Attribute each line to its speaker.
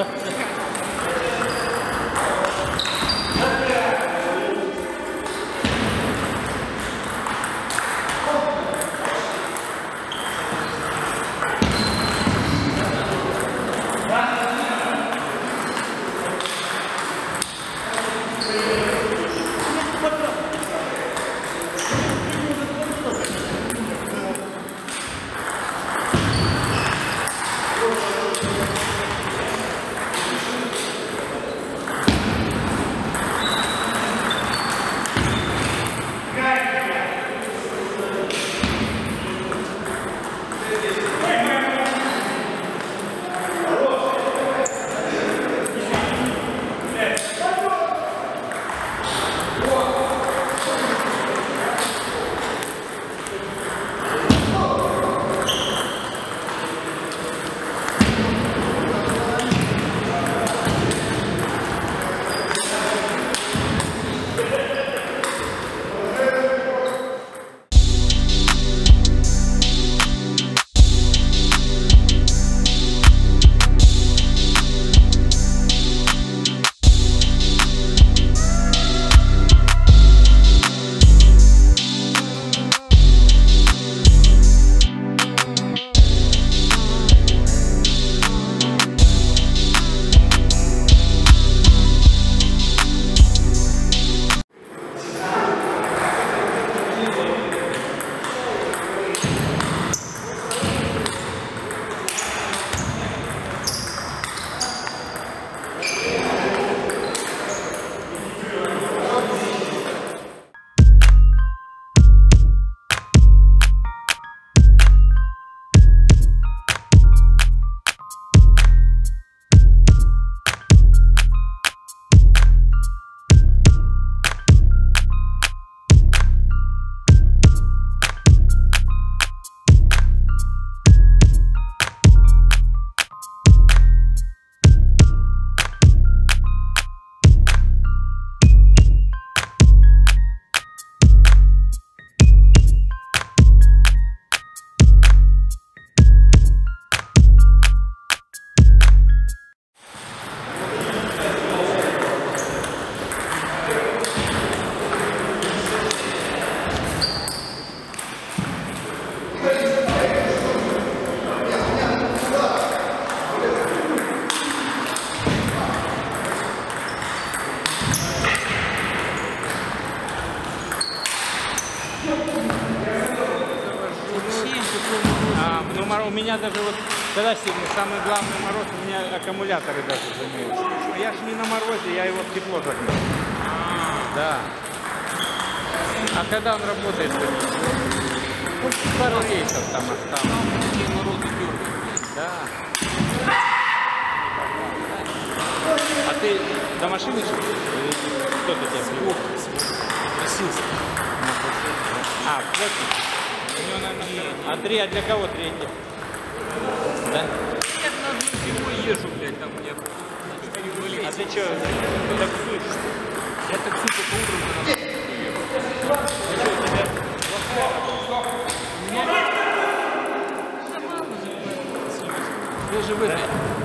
Speaker 1: Yeah. меня даже вот, когда сегодня самый главный мороз, у меня аккумуляторы даже замерзли. Я ж не на морозе, я его в тепло загнал. Да. А когда он работает, то пару рейсов там осталось. Да. А ты до машины ли? Или Кто-то тебя привез?
Speaker 2: Просился.
Speaker 1: А, плотник. А три, а для кого третий? Да?
Speaker 2: Я на одну зимой езжу, блядь, там у меня.
Speaker 1: А ты что, таксуешь?
Speaker 2: Я такси только утром на Я же в этой